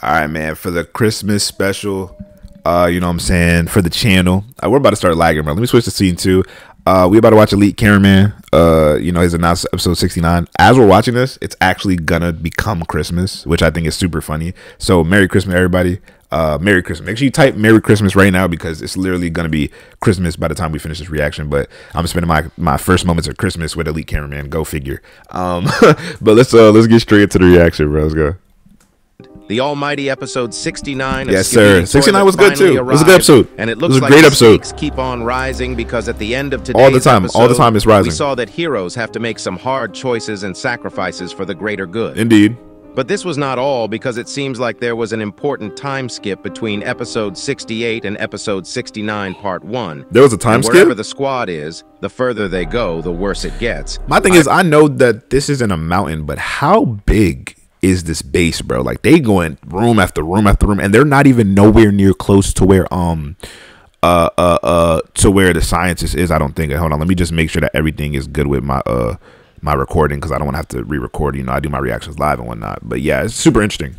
All right, man. For the Christmas special, uh, you know what I'm saying, for the channel, uh, we're about to start lagging, bro. Let me switch to scene two. Uh, we about to watch Elite Cameraman. Uh, you know, his announced episode 69. As we're watching this, it's actually gonna become Christmas, which I think is super funny. So, Merry Christmas, everybody. Uh, Merry Christmas. Make sure you type Merry Christmas right now because it's literally gonna be Christmas by the time we finish this reaction. But I'm spending my my first moments of Christmas with Elite Cameraman. Go figure. Um, but let's uh let's get straight into the reaction, bro. Let's go. The almighty episode 69. Yes, sir. 69 was good too. It was a good episode. And it It was looks a like great the episode. keep on rising because at the end of today's All the time. episode, All the time it's rising. We saw that heroes have to make some hard choices and sacrifices for the greater good. Indeed. But this was not all because it seems like there was an important time skip between episode 68 and episode 69 part 1. There was a time skip? Wherever the squad is, the further they go, the worse it gets. My thing is, I know that this isn't a mountain, but how big is this base, bro? Like they going room after room after room, and they're not even nowhere near close to where um uh uh uh to where the scientist is. I don't think. Hold on, let me just make sure that everything is good with my uh my recording because I don't want to have to re-record. You know, I do my reactions live and whatnot. But yeah, it's super interesting.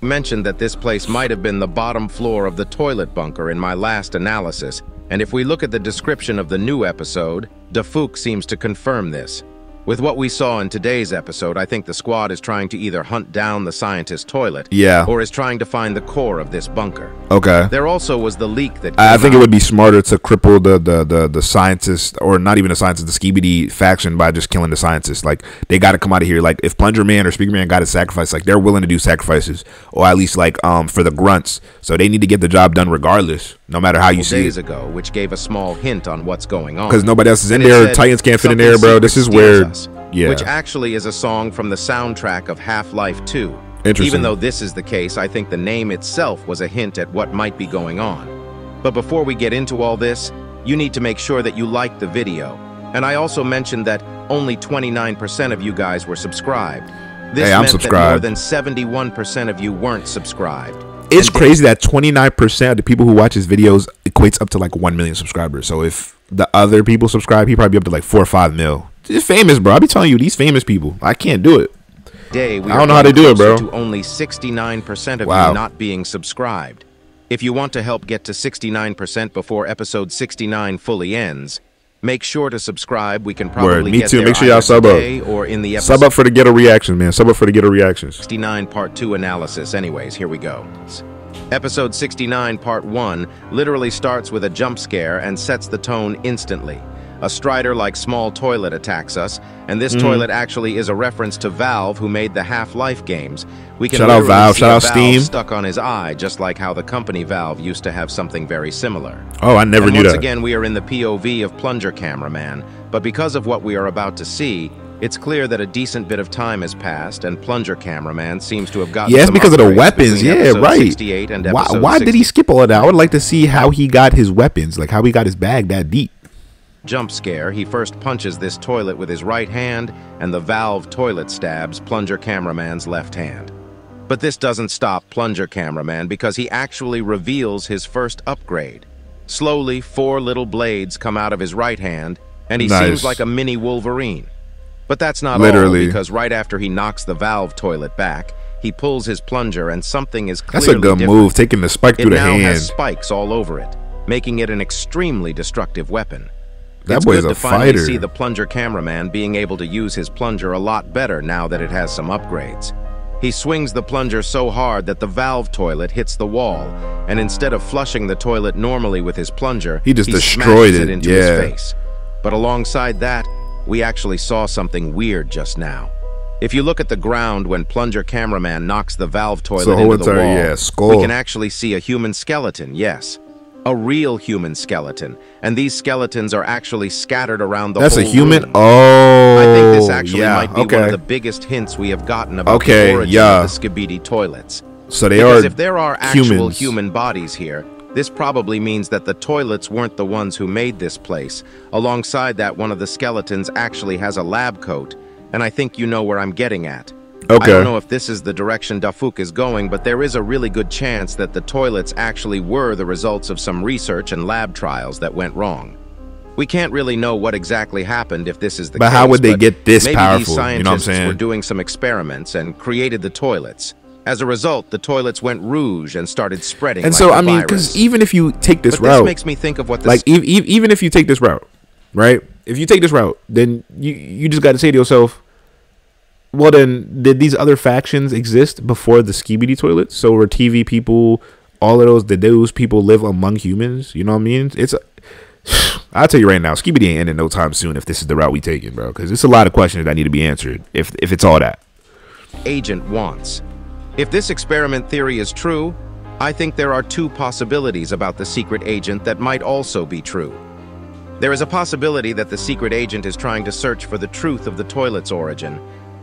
mentioned that this place might have been the bottom floor of the toilet bunker in my last analysis, and if we look at the description of the new episode, DaFuq seems to confirm this. With what we saw in today's episode, I think the squad is trying to either hunt down the scientist's toilet Yeah. or is trying to find the core of this bunker. Okay. There also was the leak that I think it would be smarter to cripple the the the, the scientist, or not even the scientist, the Skibidi faction by just killing the scientist. Like they got to come out of here. Like if Plunger Man or Speaker Man got to sacrifice, like they're willing to do sacrifices, or at least like um for the grunts. So they need to get the job done regardless, no matter how you see days it. ago, which gave a small hint on what's going on. Because nobody else is in And there. Titans can't fit in there, bro. This is where, us," yeah. Which actually is a song from the soundtrack of Half-Life 2. Interesting. Even though this is the case, I think the name itself was a hint at what might be going on. But before we get into all this, you need to make sure that you like the video. And I also mentioned that only 29% of you guys were subscribed. This Hey, I'm meant that more than 71% of you weren't subscribed. it's And crazy that 29% of the people who watch his videos equates up to like 1 million subscribers. So if the other people subscribe, he probably be up to like 4 or 5 mil. He's famous, bro. I be telling you, these famous people. I can't do it. day, we I don't know how to do it, bro. To only 69% of Wow. you not being subscribed. If you want to help get to 69% before episode 69 fully ends, make sure to subscribe. We can probably me get too. Make sure y'all sub up. or in the episode Sub up for the ghetto reactions, man. Sub up for the ghetto reactions. 69 part 2 analysis. Anyways, here we go. Episode 69 part 1 literally starts with a jump scare and sets the tone instantly. A Strider-like small toilet attacks us, and this Mm. toilet actually is a reference to Valve, who made the Half-Life games. We can Shout out Valve, shout out valve Steam. stuck on his eye, just like how the company Valve used to have something very similar. Oh, I never and knew once that. again, we are in the POV of Plunger Cameraman, but because of what we are about to see, it's clear that a decent bit of time has passed, and Plunger Cameraman seems to have gotten Yeah, some because of the weapons. Yeah, right. 68 and Why, why did he skip all of that? I would like to see how he got his weapons, like how he got his bag that deep. Jump scare, he first punches this toilet with his right hand, and the valve toilet stabs Plunger Cameraman's left hand. But this doesn't stop Plunger Cameraman because he actually reveals his first upgrade. Slowly, four little blades come out of his right hand, and he Nice. seems like a mini Wolverine. But that's not Literally. all, because right after he knocks the valve toilet back, he pulls his plunger and something is clearly That's a good different. move, taking the spike It through the hand. It now has spikes all over it, making it an extremely destructive weapon. That it's boy's good a to finally fighter. see the plunger cameraman being able to use his plunger a lot better now that it has some upgrades. He swings the plunger so hard that the valve toilet hits the wall, and instead of flushing the toilet normally with his plunger, He just smashes destroyed it, into yeah. his face. But alongside that, we actually saw something weird just now. If you look at the ground when plunger cameraman knocks the valve toilet So into the wall, yeah, we can actually see a human skeleton, yes. A real human skeleton. And these skeletons are actually scattered around the That's a human. room. Oh, I think this oh, actually yeah, might be okay. one of the biggest hints we have gotten about Okay, the origin yeah. of the Skibidi toilets. so they because are. if there are actual humans. human bodies here, this probably means that the toilets weren't the ones who made this place. Alongside that, one of the skeletons actually has a lab coat, and I think you know where I'm getting at. I don't know if this is the direction DaFuq is going, but there is a really good chance that the toilets actually were the results of some research and lab trials that went wrong. We can't really know what exactly happened if this is the But case. how would they get this maybe powerful? These You know what I'm scientists saying? were doing some experiments and created the toilets. As a result, the toilets went rouge and started spreading. And like so I mean, because even if you take this but route, this makes me think of what the like e- e- even if you take this route, right? If you take this route, then you you just got to say to yourself, well, then did these other factions exist before the Skibidi toilets? So were TV people, all of those, did those people live among humans? You know what I mean? It's. I'll tell you right now, Skibidi ain't ending no time soon if this is the route we taking, bro. Because it's a lot of questions that need to be answered if if it's all that. agent wants. If this experiment theory is true, I think there are two possibilities about the secret agent that might also be true. There is a possibility that the secret agent is trying to search for the truth of the toilet's origin.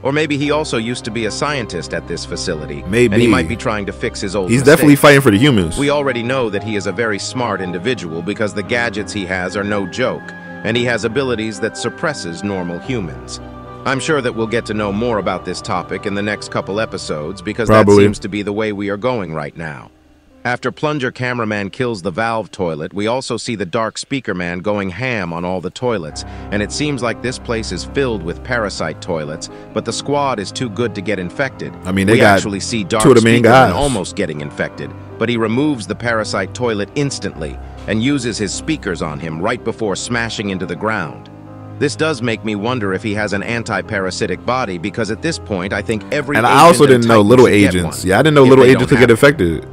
Or maybe he also used to be a scientist at this facility. And he might be trying to fix his old He's definitely fighting for the humans. We already know that he is a very smart individual because the gadgets he has are no joke, and he has abilities that suppresses normal humans. I'm sure that we'll get to know more about this topic in the next couple episodes because that seems to be the way we are going right now. After Plunger Cameraman kills the valve toilet, we also see the Dark Speaker Man going ham on all the toilets, and it seems like this place is filled with parasite toilets, but the squad is too good to get infected. I mean, they we got actually see Dark two of the main Speaker Man guys. almost getting infected, but he removes the parasite toilet instantly and uses his speakers on him right before smashing into the ground. This does make me wonder if he has an anti-parasitic body because at this point I think every and I also didn't know little agents. Yeah, I didn't know little agents could get have affected.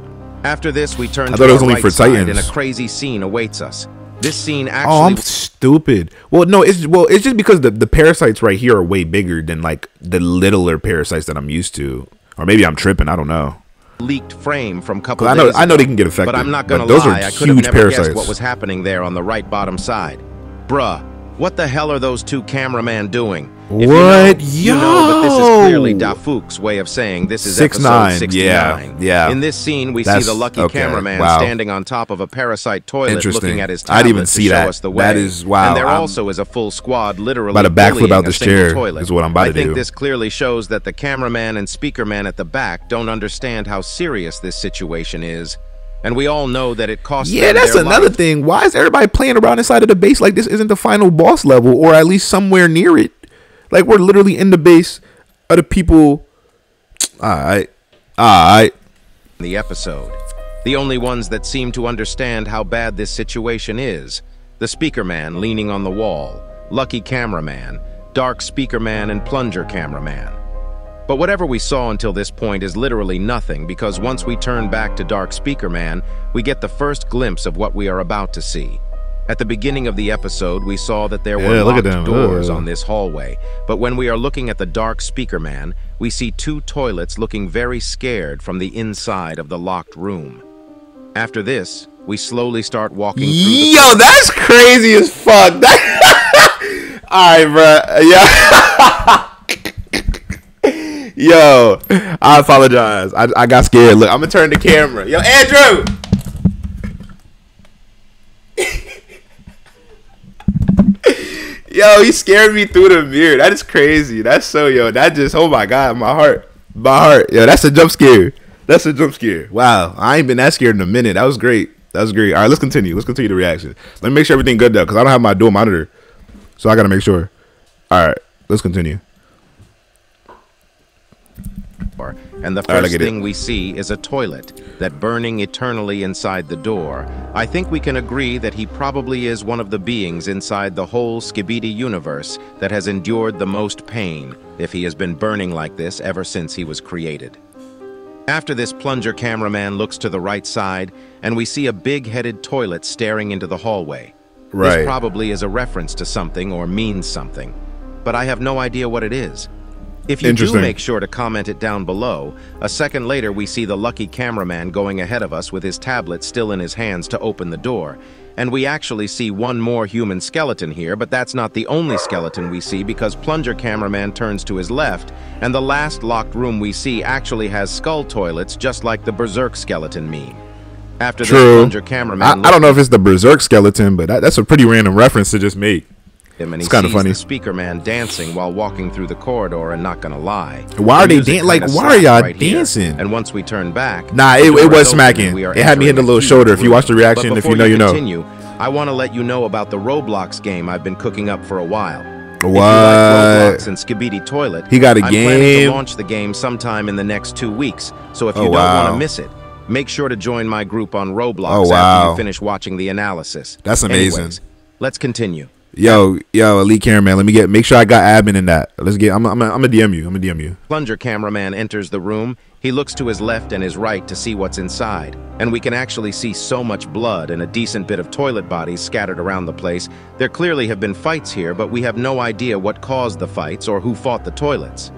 After this, we turn I to thought it was only right for Titans. and a crazy scene awaits us. This scene actually. Oh, actually I'm stupid. Well, no, it's well, it's just because the, the parasites right here are way bigger than like the littler parasites that I'm used to, or maybe I'm tripping. I don't know. leaked frame from couple I know- I know they can get affected, But I'm not gonna those are lie, I could have huge never parasites. guessed what was happening there on the right bottom side. Bruh, what the hell are those two cameramen doing? If you know, What? You know, but this is clearly Yo! DaFuq's way of saying this is Six episode nine, 69. yeah, yeah. In this scene, we That's- see the lucky okay, cameraman wow. standing on top of a parasite toilet looking at his I tablet didn't even to see show that. us the way. That is- wow, And there I'm also is a full squad literally about to backflip out this chair, toilet. is what I'm about I to think this clearly shows that the cameraman and speaker man at the back don't understand how serious this situation is. And we all know that it costs Yeah, that's another life. thing. Why is everybody playing around inside of the base like this isn't the final boss level, or at least somewhere near it? Like we're literally in the base of the people. All right, all right. the episode. The only ones that seem to understand how bad this situation is. The speaker man leaning on the wall, lucky cameraman, dark speaker man, and plunger cameraman. But whatever we saw until this point is literally nothing because once we turn back to Dark Speaker Man, we get the first glimpse of what we are about to see. At the beginning of the episode, we saw that there were Yeah, look at locked doors Ugh. on this hallway, but when we are looking at the Dark Speaker Man, we see two toilets looking very scared from the inside of the locked room. After this, we slowly start walking Yo, that's crazy as fuck. That- all right, bro. Yeah. Yo, I apologize. I, I got scared. Look, I'm gonna turn the camera. Yo, Andrew. Yo, he scared me through the mirror. That is crazy. That's so yo. That just oh my god, my heart, my heart. Yo, that's a jump scare. That's a jump scare. Wow, I ain't been that scared in a minute. That was great. That was great. All right, let's continue. Let's continue the reaction. Let me make sure everything good though, because I don't have my dual monitor, so I gotta make sure. All right, let's continue. door, and the All right, I first thing we see is a toilet that burning eternally inside the door. I think we can agree that he probably is one of the beings inside the whole Skibidi universe that has endured the most pain if he has been burning like this ever since he was created. After this plunger cameraman looks to the right side, and we see a big-headed toilet staring into the hallway. Right. This probably is a reference to something or means something, but I have no idea what it is. If you do make sure to comment it down below, a second later we see the lucky cameraman going ahead of us with his tablet still in his hands to open the door. And we actually see one more human skeleton here, but that's not the only skeleton we see because Plunger Cameraman turns to his left, and the last locked room we see actually has skull toilets just like the Berserk skeleton meme. After this True. Plunger Cameraman I, I don't know if it's the berserk skeleton, but that, that's a pretty random reference to just make. Him and he kinda sees funny. the speaker man dancing while walking through the corridor and not gonna lie. Why are The they music dan- like, why are y'all right here. dancing? And once we turn back, Nah, it- it was smacking. and we are It had me hitting the a little shoulder. If you watch the reaction, if you know, you know. Continue, I want to let you know about the Roblox game I've been cooking up for a while. What? like Roblox and Skibidi Toilet, He got a I'm planning game? to launch the game sometime in the next two weeks. So if oh, you Oh, don't want to miss it, make sure to join my group on Roblox Oh, after you finish watching the analysis. That's amazing. Anyways, let's continue. Yo, yo, elite cameraman. Let me get. Make sure I got admin in that. Let's get. I'm. I'm. I'm DM you. I'm gonna DM you. Plunger cameraman enters the room. He looks to his left and his right to see what's inside. And we can actually see so much blood and a decent bit of toilet bodies scattered around the place. There clearly have been fights here, but we have no idea what caused the fights or who fought the toilets.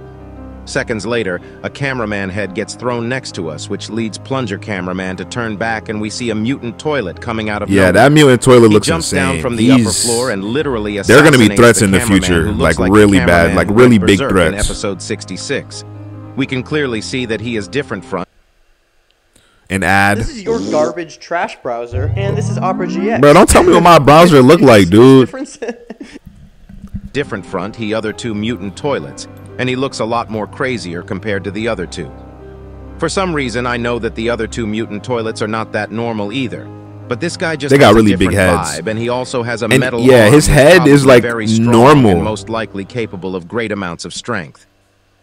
Seconds later, a cameraman head gets thrown next to us, which leads plunger cameraman to turn back and we see a mutant toilet coming out of Yeah, nowhere. that mutant toilet He looks jumps insane. down from the upper floor and literally a. They're gonna be assassinates threats in the future, who looks like really bad, like really big threats. In episode 66. We can clearly see that he is different from an ad. This is your garbage trash browser, and this is Opera GX. Bro, don't tell me what my browser look like, dude. Different front he other two mutant toilets, and he looks a lot more crazier compared to the other two. For some reason, I know that the other two mutant toilets are not that normal either. But this guy just They got has a really big heads. Vibe, and he also has a And, metal yeah, his head is, like, very strong normal. and most likely capable of great amounts of strength.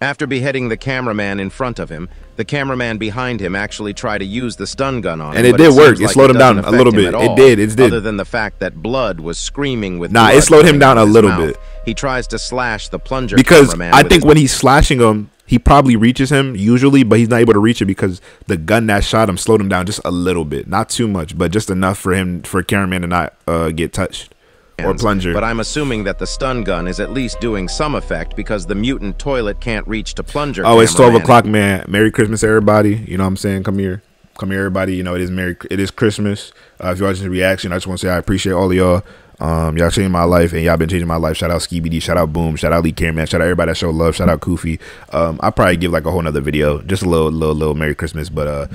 After beheading the cameraman in front of him, the cameraman behind him actually tried to use the stun gun on him. And it did work. seems It like slowed him down a little bit. It did, it did. Other than the fact that blood was screaming with Nah, it slowed him down a little mouth. bit. He tries to slash the plunger because I think when he's slashing him, he probably reaches him usually, but he's not able to reach it because the gun that shot him slowed him down just a little bit, not too much, but just enough for him for cameraman to not uh, get touched or plunger. But I'm assuming that the stun gun is at least doing some effect because the mutant toilet can't reach to plunger. oh, it's twelve o'clock, man. Merry Christmas, everybody. You know what I'm saying? Come here, come here, everybody. You know it is Merry, it is Christmas. Uh, if you're watching the reaction, I just want to say I appreciate all of y'all. Um, y'all changing my life, and y'all been changing my life. Shout out Skibidi, shout out Boom, shout out Lee Cameraman, shout out everybody that show love, shout out Koofy. Um, I'll probably give like a whole nother video, just a little, little, little Merry Christmas, but uh,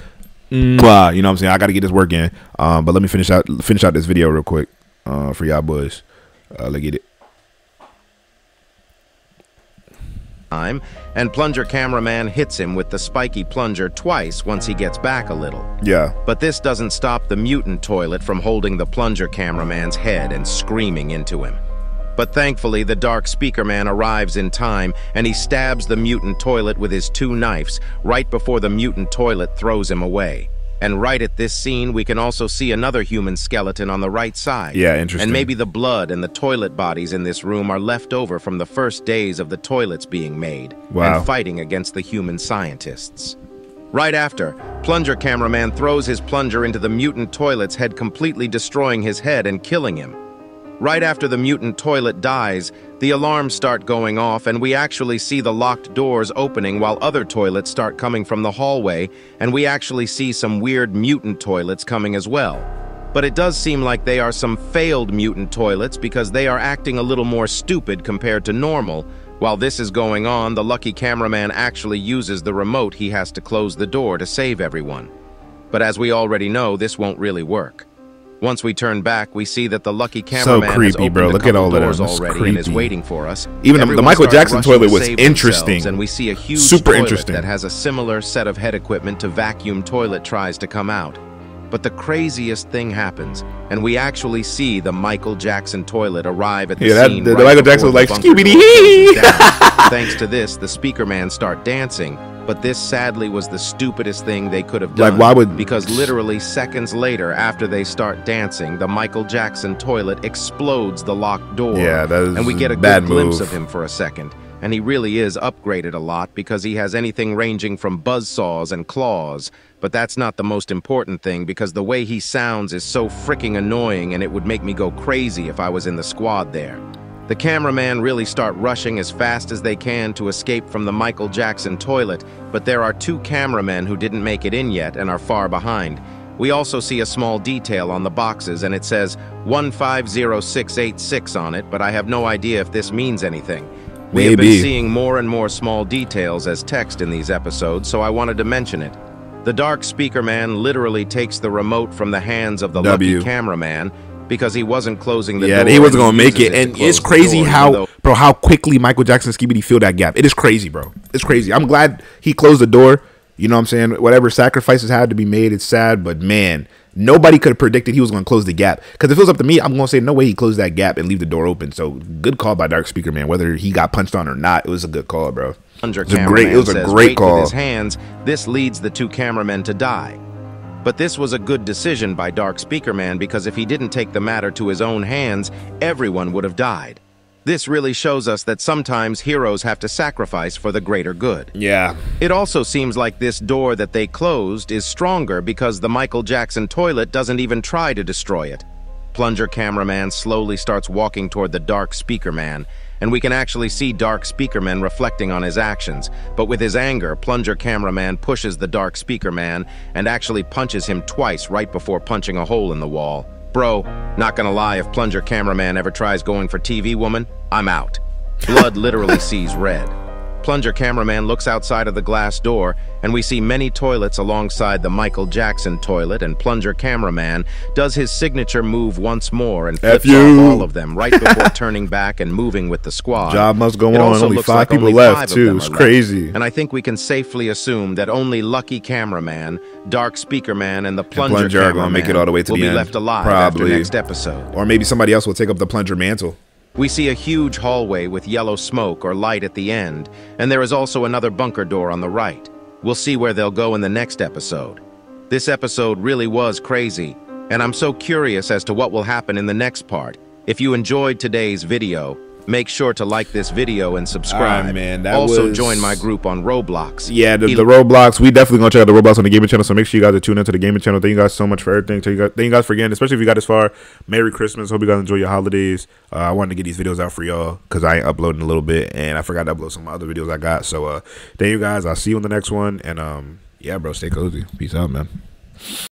mwah, you know what I'm saying? I got to get this work in. Um, but let me finish out, finish out this video real quick, uh, for y'all boys. Uh, let's get it. Time, and plunger cameraman hits him with the spiky plunger twice once he gets back a little. Yeah, But this doesn't stop the mutant toilet from holding the plunger cameraman's head and screaming into him. But thankfully, the dark speaker man arrives in time and he stabs the mutant toilet with his two knives right before the mutant toilet throws him away. And right at this scene, we can also see another human skeleton on the right side. Yeah, interesting. And maybe the blood and the toilet bodies in this room are left over from the first days of the toilets being made Wow. and fighting against the human scientists. Right after, Plunger Cameraman throws his plunger into the mutant toilet's head, completely destroying his head and killing him. Right after the mutant toilet dies, the alarms start going off, and we actually see the locked doors opening while other toilets start coming from the hallway, and we actually see some weird mutant toilets coming as well. But it does seem like they are some failed mutant toilets because they are acting a little more stupid compared to normal. While this is going on, the lucky cameraman actually uses the remote he has to close the door to save everyone. But as we already know, this won't really work. Once we turn back, we see that the lucky cameraman has creepy, opened bro. Look at all doors already and is waiting for us. Even the- the Michael Jackson toilet was interesting. and we see a huge Super interesting. that has a similar set of head equipment to vacuum toilet tries to come out. But the craziest thing happens, and we actually see the Michael Jackson toilet arrive at the Yeah, scene the- the right Michael Jackson was like, bunker "Skibidi door hee!" closes down. Thanks to this, the speaker man start dancing, but this sadly was the stupidest thing they could have done. Like, why would- Because literally seconds later, after they start dancing, the Michael Jackson toilet explodes the locked door. Yeah, that is And we get a bad good glimpse move. of him for a second. And he really is upgraded a lot because he has anything ranging from buzzsaws and claws. But that's not the most important thing because the way he sounds is so freaking annoying and it would make me go crazy if I was in the squad there. The cameraman really start rushing as fast as they can to escape from the Michael Jackson toilet, but there are two cameramen who didn't make it in yet and are far behind. We also see a small detail on the boxes and it says 150686 on it, but I have no idea if this means anything. We have been seeing more and more small details as text in these episodes, so I wanted to mention it. The dark speaker man literally takes the remote from the hands of the W. lucky cameraman because he wasn't closing the yeah, door. he wasn't gonna make it, and it's crazy how, though- bro, how quickly Michael Jackson Skibidi filled that gap. It is crazy, bro. It's crazy. I'm glad he closed the door. You know what I'm saying? Whatever sacrifices had to be made, it's sad, but man, nobody could have predicted he was going to close the gap. Because if it was up to me, I'm going to say no way he closed that gap and leave the door open. So good call by Dark Speaker Man. Whether he got punched on or not, it was a good call, bro. Plunger It was a great. It was a great call. With his hands, this leads the two cameramen to die. But this was a good decision by Dark Speaker Man because if he didn't take the matter to his own hands, everyone would have died. This really shows us that sometimes heroes have to sacrifice for the greater good. Yeah, It also seems like this door that they closed is stronger because the Michael Jackson toilet doesn't even try to destroy it. Plunger cameraman slowly starts walking toward the Dark Speaker Man, and we can actually see Dark Speaker Man reflecting on his actions. But with his anger, Plunger cameraman pushes the Dark Speaker Man and actually punches him twice right before punching a hole in the wall. Bro, not gonna lie, if Plunger cameraman ever tries going for TV woman, I'm out. Blood literally sees red. Plunger cameraman looks outside of the glass door, and we see many toilets alongside the Michael Jackson toilet, and Plunger cameraman does his signature move once more and flips off all of them right before turning back and moving with the squad. Job must go It on. Only five like people only left, five too. It's are left. crazy. And I think we can safely assume that only Lucky Cameraman, Dark Speaker Man, and the Plunger, Plunger are gonna cameraman make it all the way to will the be end. left alive Probably. after next episode. or maybe somebody else will take up the plunger mantle. We see a huge hallway with yellow smoke or light at the end, and there is also another bunker door on the right. We'll see where they'll go in the next episode. This episode really was crazy, and I'm so curious as to what will happen in the next part. If you enjoyed today's video, make sure to like this video and subscribe. Ah, man, that also was- join my group on Roblox. Yeah, the, the Roblox. We definitely gonna check out the Roblox on the gaming channel. So make sure you guys are tuned into the gaming channel. Thank you guys so much for everything. Thank you guys, thank you guys for again, especially if you got this far. Merry Christmas. Hope you guys enjoy your holidays. Uh, I wanted to get these videos out for y'all because I ain't uploading a little bit and I forgot to upload some other videos I got. So uh, thank you guys. I'll see you on the next one. And um, yeah, bro, stay cozy. Peace out, man.